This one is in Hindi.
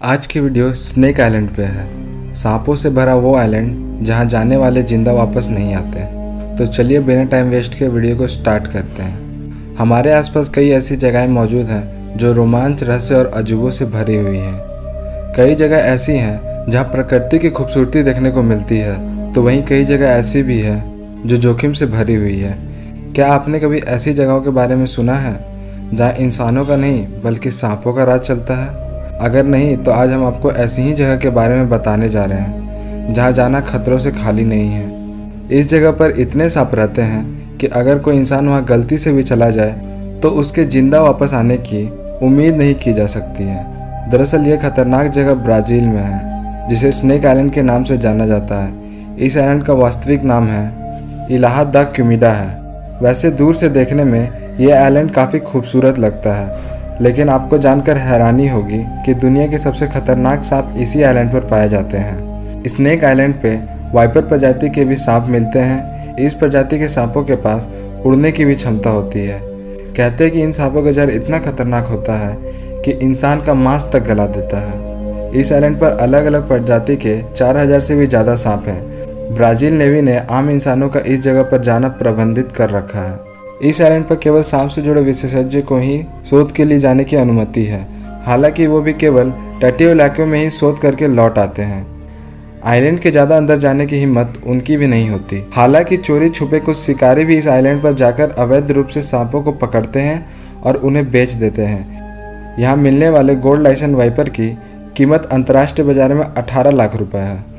आज की वीडियो स्नेक आइलैंड पे है। सांपों से भरा वो आइलैंड जहाँ जाने वाले ज़िंदा वापस नहीं आते। तो चलिए बिना टाइम वेस्ट के वीडियो को स्टार्ट करते हैं। हमारे आसपास कई ऐसी जगहें मौजूद हैं जो रोमांच, रहस्य और अजूबों से भरी हुई हैं। कई जगह ऐसी हैं जहाँ प्रकृति की खूबसूरती देखने को मिलती है तो वहीं कई जगह ऐसी भी है जो जोखिम से भरी हुई है। क्या आपने कभी ऐसी जगहों के बारे में सुना है जहाँ इंसानों का नहीं, बल्कि सांपों का राज चलता है? अगर नहीं तो आज हम आपको ऐसी ही जगह के बारे में बताने जा रहे हैं, जहाँ जाना खतरों से खाली नहीं है। इस जगह पर इतने सांप रहते हैं कि अगर कोई इंसान वहाँ गलती से भी चला जाए तो उसके ज़िंदा वापस आने की उम्मीद नहीं की जा सकती है। दरअसल यह खतरनाक जगह ब्राज़ील में है, जिसे स्नेक आइलैंड के नाम से जाना जाता है। इस आइलैंड का वास्तविक नाम है इलाहा द क्यूमिडा है। वैसे दूर से देखने में यह आइलैंड काफ़ी खूबसूरत लगता है। लेकिन आपको जानकर हैरानी होगी कि दुनिया के सबसे खतरनाक सांप इसी आइलैंड पर पाए जाते हैं। स्नेक आइलैंड पे वाइपर प्रजाति के भी सांप मिलते हैं। इस प्रजाति के सांपों के पास उड़ने की भी क्षमता होती है। कहते हैं कि इन सांपों का जहर इतना खतरनाक होता है कि इंसान का मांस तक गला देता है। इस आइलैंड पर अलग अलग प्रजाति के 4000 से भी ज़्यादा सांप हैं। ब्राज़ील नेवी ने आम इंसानों का इस जगह पर जाना प्रबंधित कर रखा है। इस आइलैंड पर केवल सांप से जुड़े विशेषज्ञ को ही शोध के लिए जाने की अनुमति है। हालाँकि वो भी केवल तटीय इलाकों में ही शोध करके लौट आते हैं। आइलैंड के ज़्यादा अंदर जाने की हिम्मत उनकी भी नहीं होती। हालाँकि चोरी छुपे कुछ शिकारी भी इस आइलैंड पर जाकर अवैध रूप से सांपों को पकड़ते हैं और उन्हें बेच देते हैं। यहाँ मिलने वाले गोल्ड लाइसेंस वाइपर की कीमत अंतर्राष्ट्रीय बाज़ार में 18 लाख रुपए है।